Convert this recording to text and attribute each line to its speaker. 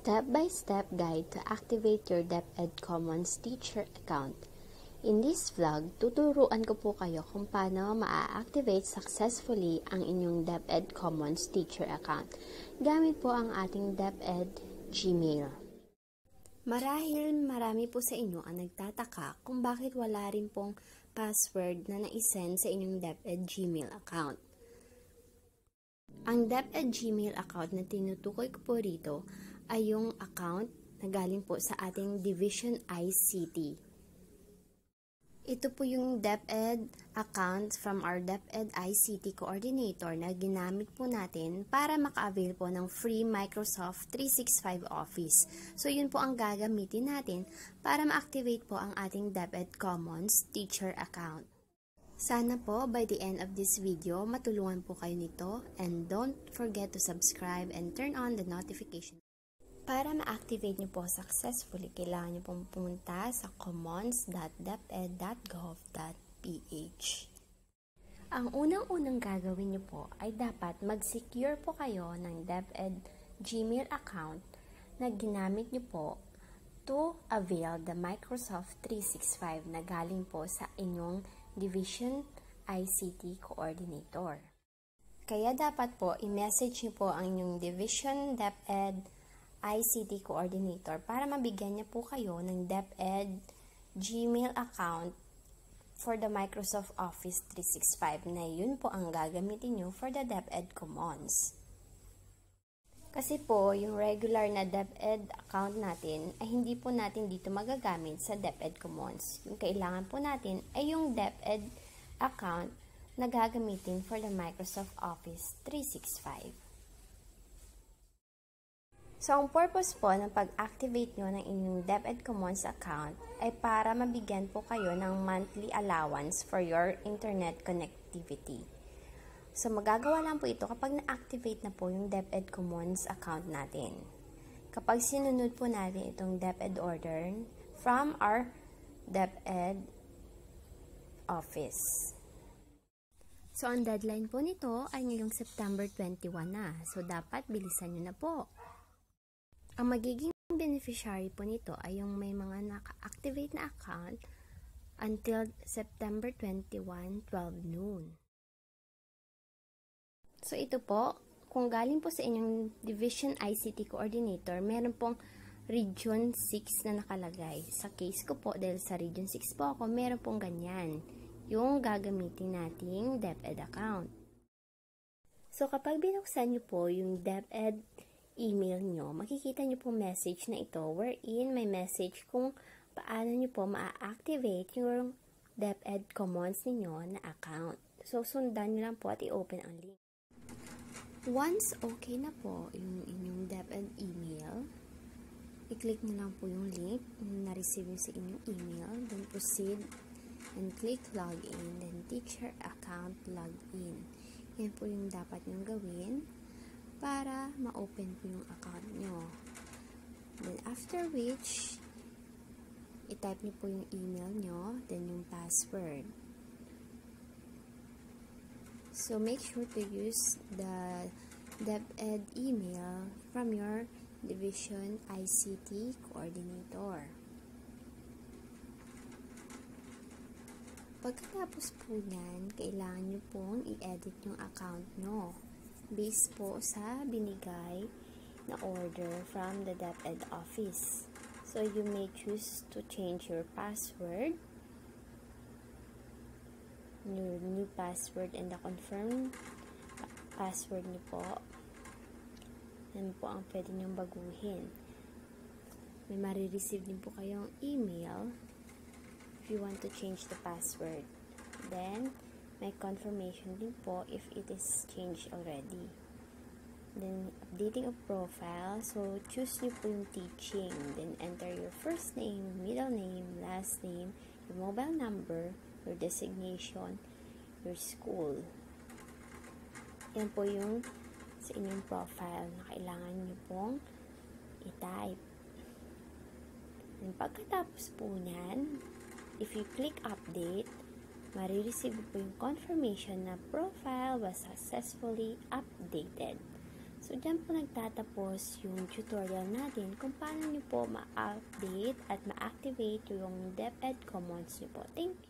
Speaker 1: Step-by-step guide to activate your DepEd Commons teacher account. In this vlog, tuturuan ko po kayo kung paano maa-activate successfully ang inyong DepEd Commons teacher account gamit po ang ating DepEd Gmail. Marahil marami po sa inyo ang nagtataka kung bakit wala rin pong password na naisend sa inyong DepEd Gmail account. Ang DepEd Gmail account na tinutukoy ko po rito ay yung account na galing po sa ating Division ICT. Ito po yung DepEd account from our DepEd ICT coordinator na ginamit po natin para maka-avail po ng free Microsoft 365 Office. So yun po ang gagamitin natin para ma-activate po ang ating DepEd Commons teacher account. Sana po by the end of this video matulungan po kayo nito and don't forget to subscribe and turn on the notification. Para ma-activate nyo po successfully, kailangan nyo pong pumunta sa commons.deped.gov.ph. Ang unang-unang gagawin nyo po ay dapat mag-secure po kayo ng DepEd Gmail account na ginamit nyo po to avail the Microsoft 365 na galing po sa inyong Division ICT Coordinator. Kaya dapat po i-message nyo po ang inyong Division DepEd ICT Coordinator para mabigyan niya po kayo ng DepEd Gmail account for the Microsoft Office 365 na yun po ang gagamitin nyo for the DepEd Commons. Kasi po, yung regular na DepEd account natin ay hindi po natin dito magagamit sa DepEd Commons. Yung kailangan po natin ay yung DepEd account na gagamitin for the Microsoft Office 365. So, ang purpose po ng pag-activate nyo ng inyong DepEd Commons account ay para mabigyan po kayo ng monthly allowance for your internet connectivity. So, magagawa lang po ito kapag na-activate na po yung DepEd Commons account natin. Kapag sinunod po natin itong DepEd order from our DepEd office. So, ang deadline po nito ay ngayong September 21 na. So, dapat bilisan nyo na po. Ang magiging beneficiary po nito ay yung may mga naka-activate na account until September 21, 12 noon. So ito po, kung galing po sa inyong Division ICT Coordinator, meron pong Region 6 na nakalagay. Sa case ko po, dahil sa Region 6 po ako, meron pong ganyan. Yung gagamitin nating DepEd account. So kapag binuksan nyo po yung DepEd email nyo, makikita nyo po message na ito wherein may message kung paano nyo po ma-activate yung DepEd Commons ninyo na account. So, sundan nyo lang po at i-open ang link. Once okay na po yung inyong DepEd email, i-click nyo lang po yung link na na-receive sa inyong email, then proceed and click login, then teacher account login. Yan po yung dapat nyong gawin para ma-open po yung account nyo. Then, after which, i-type nyo po yung email nyo, then yung password. So, make sure to use the DepEd email from your Division ICT Coordinator. Pagkatapos po niyan, kailangan nyo pong i-edit yung account nyo based po sa binigay na order from the DepEd office. So, you may choose to change your password, your new password, and the confirm password niyo po. Yan po ang pwede niyong baguhin. May marireceive din po kayong email if you want to change the password. Then, may confirmation din po if it is changed already. Then, updating of profile. So, choose nyo po yung teaching. Then, enter your first name, middle name, last name, your mobile number, your designation, your school. Yan po yung sa inyong profile na kailangan nyo pong i-type. And pagkatapos po niyan, if you click update, marireceive po yung confirmation na profile was successfully updated. So, dyan po nagtatapos yung tutorial natin kung paano nyo po ma-update at ma-activate yung DepEd Commons nyo po. Thank you!